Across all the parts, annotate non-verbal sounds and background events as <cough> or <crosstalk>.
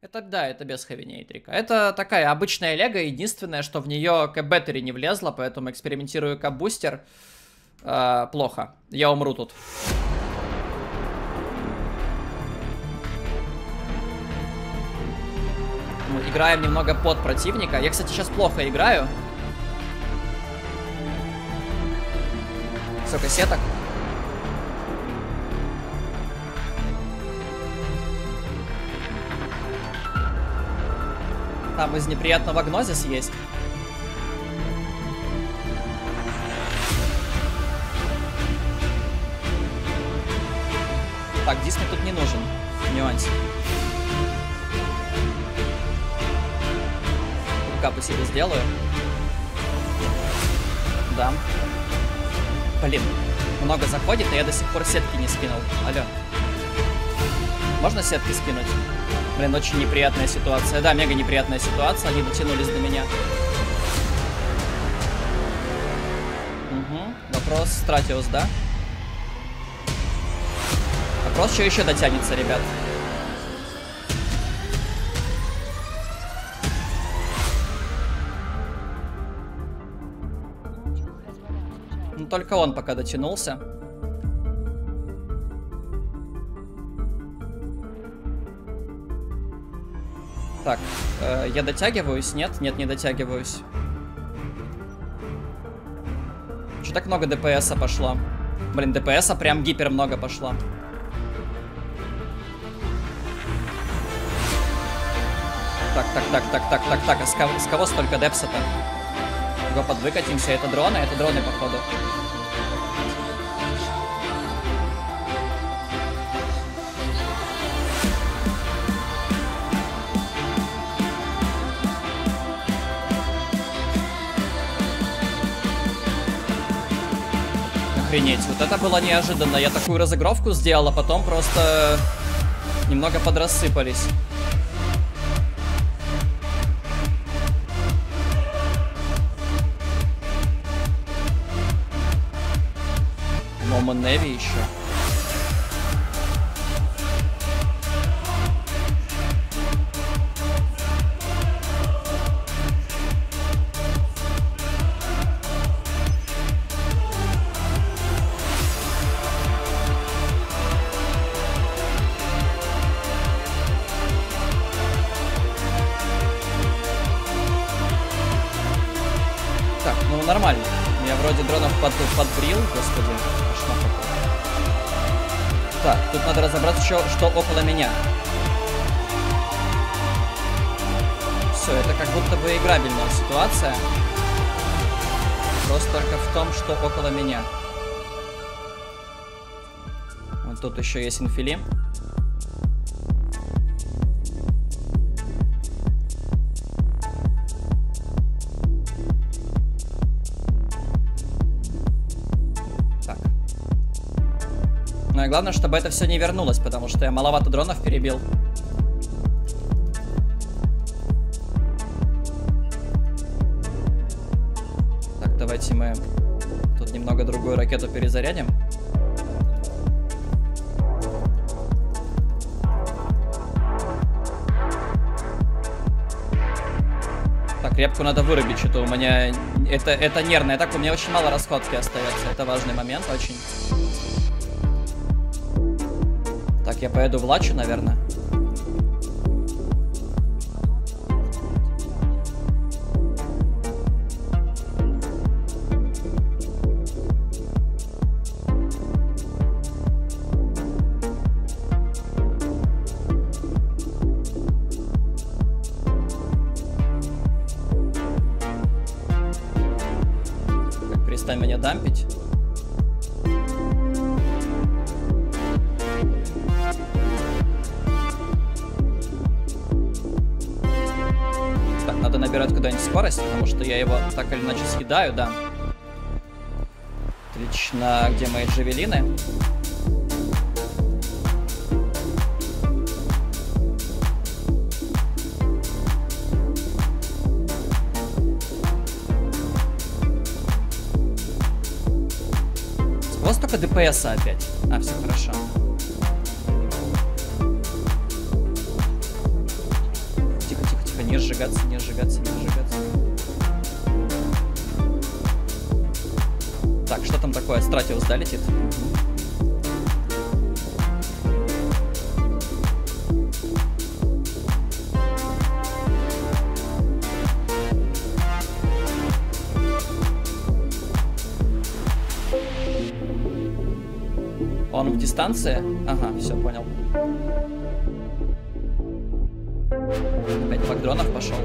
Это да, это без heavy нейтрика. Это такая обычная лега, единственное, что в нее cap battery не влезло, поэтому экспериментирую cap booster. Э, плохо. Я умру тут. Мы играем немного под противника. Я, кстати, сейчас плохо играю. Сколько сеток? Там из неприятного гнозис есть. Так, диск мне тут не нужен. Нюансик. Капы себе сделаю. Да. Блин, много заходит, но я до сих пор сетки не скинул. Алло. Можно сетки скинуть? Блин, очень неприятная ситуация. Да, мега неприятная ситуация. Они дотянулись до меня. Угу. Вопрос Стратиус, да? Вопрос, что еще дотянется, ребят. Ну, только он пока дотянулся. Так, э, я дотягиваюсь? Нет? Нет, не дотягиваюсь. Что так много ДПСа пошло? Блин, ДПСа прям гипер много пошло. Так, так, так, так, так, так, так, а с кого, с кого столько депса-то? Го подвыкатимся, это дроны? Это дроны, походу. Охренеть, вот это было неожиданно. Я такую разыгровку сделал, а потом просто немного подрассыпались. Момо Неви еще. Нормально. Я вроде дронов под, подбрил, господи. Кошмар какой. Так, тут надо разобраться, что, что около меня. Все, это как будто бы играбельная ситуация. Просто только в том, что около меня. Вот тут еще есть инфили. И главное, чтобы это все не вернулось, потому что я маловато дронов перебил. Так, давайте мы тут немного другую ракету перезарядим. Так, репку надо вырубить, что-то у меня... Это, это нервная атака, у меня очень мало расходки остается. Это важный момент очень. Так, я поеду в Лачу, наверное. Перестань меня дампить. Набирать куда-нибудь скорость, потому что я его так или иначе съедаю, да. Отлично. Где мои джавелины? Вот столько ДПС опять. А, все хорошо. не сжигаться, не сжигаться, не сжигаться. Так, что там такое? Стратиус, да, летит? Он в дистанции? Ага, все, понял. Опять флаг дронов пошел.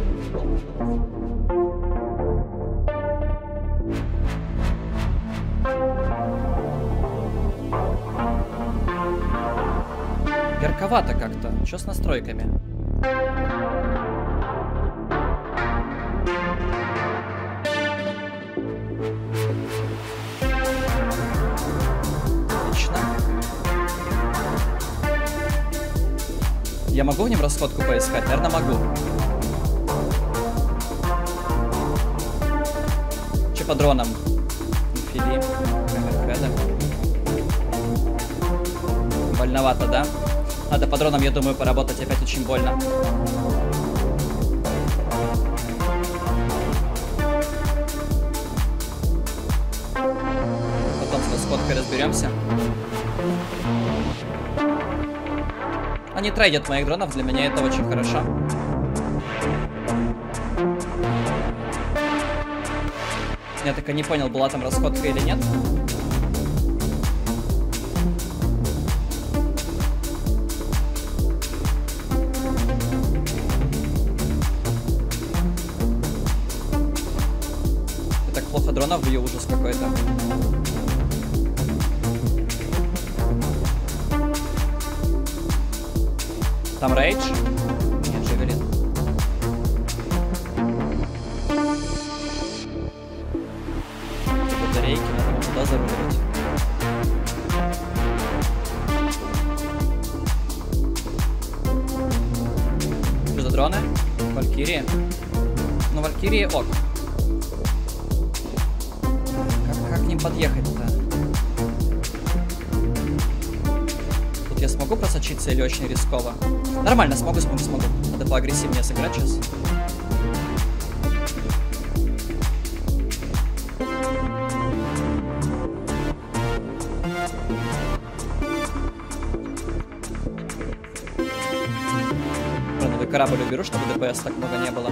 Ярковато как-то. Что с настройками? Я могу в нем расходку поискать? Наверное, могу. Че по дронам? Фили. Больновато, да? Надо по дронам, я думаю, поработать. Опять очень больно. Потом с расходкой разберемся. Они трейдят моих дронов, для меня это очень хорошо. Я так и не понял, была там расходка или нет. Я так плохо дронов бью, ужас какой-то. Там рейдж? Нет, Джавелин. Батарейки, надо вот туда заруливать. Что за дроны? Валькирии? Ну, Валькирии ок. Смогу просочиться или очень рисково? Нормально, смогу, смогу, смогу. Надо поагрессивнее сыграть сейчас. Новый корабль уберу, чтобы ДПС так много не было.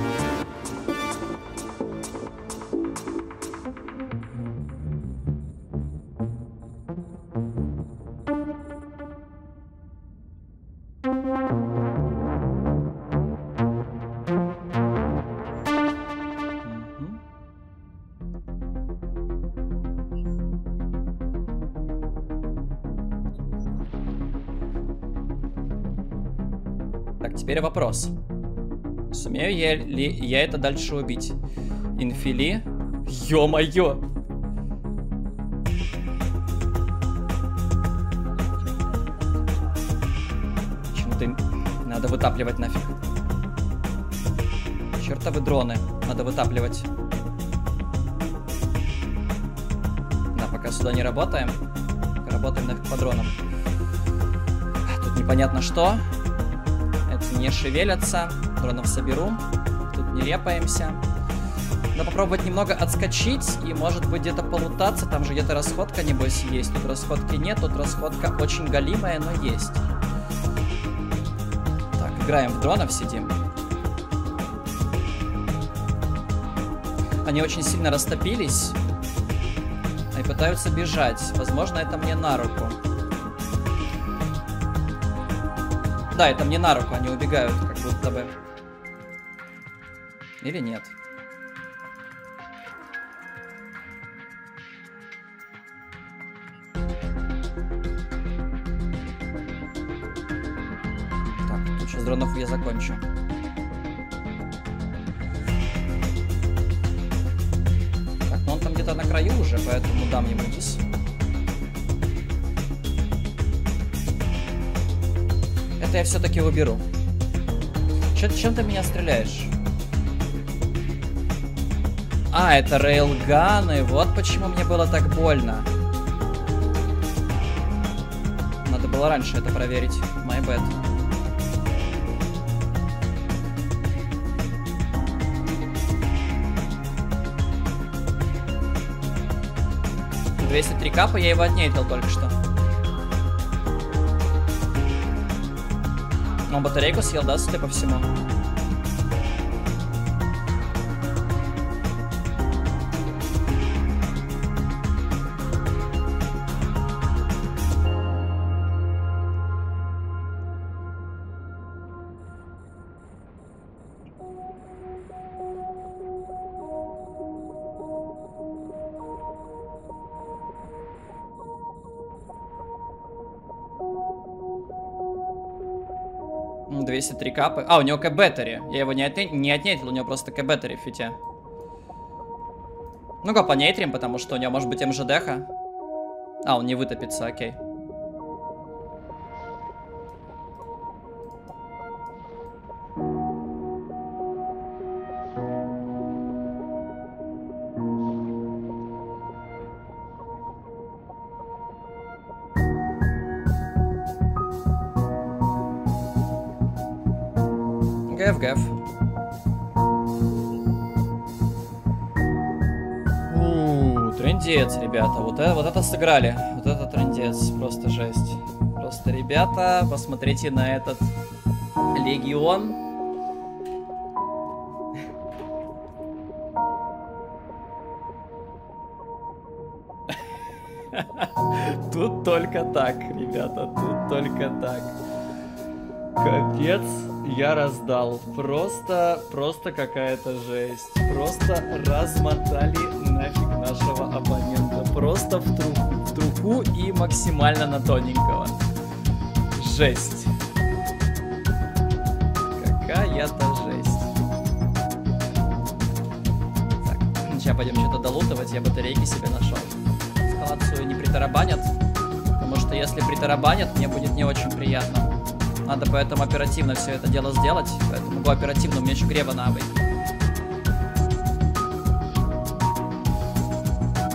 Так, теперь вопрос. Сумею я ли я это дальше убить? Инфили? Ё-моё! Почему-то надо вытапливать нафиг. Чертовы дроны. Надо вытапливать. Да, пока сюда не работаем. Работаем нафиг по дронам. Тут непонятно что. Не шевелятся. Дронов соберу. Тут не репаемся. Надо попробовать немного отскочить и, может быть, где-то полутаться. Там же где-то расходка, небось, есть. Тут расходки нет. Тут расходка очень галимая, но есть. Так, играем в дронов, сидим. Они очень сильно растопились и пытаются бежать. Возможно, это мне на руку. Да, это мне на руку, они убегают, как будто бы. Или нет? Так, тут сейчас дронов я закончу. Так, ну он там где-то на краю уже, поэтому дам ему дис. Черт, я все-таки уберу. Че, чем ты меня стреляешь? А, это рейлганы. Вот почему мне было так больно. Надо было раньше это проверить. My bad. Двести три капа я его отнейтил только что. Он батарейку съел, да, судя по всему? М, 203 капы. А, у него кэбеттери. Я его не, отне... не отнятил, у него просто кэбеттери в фите. Ну-ка, понейтрим, потому что у него может быть МЖДХа. А, он не вытопится, окей. Гэв, гэв. У, трендец, ребята. Вот это, вот это сыграли. Вот это трендец. Просто жесть. Просто, ребята, посмотрите на этот легион. <laughs> Тут только так, ребята, тут только так. Капец, я раздал. Просто, просто какая-то жесть. Просто размотали нафиг нашего оппонента. Просто в труху, в труху и максимально на тоненького. Жесть. Какая-то жесть. Так, сейчас пойдем что-то долутывать. Я батарейки себе нашел. Эскалацию не притарабанят. Потому что если притарабанят, мне будет не очень приятно. Надо поэтому оперативно все это дело сделать. Поэтому могу оперативно, у меня еще греба надо быть.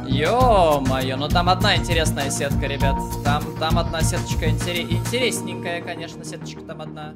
Ё-моё, ну там одна интересная сетка, ребят. Там, там одна сеточка интерес... интересненькая, конечно, сеточка там одна.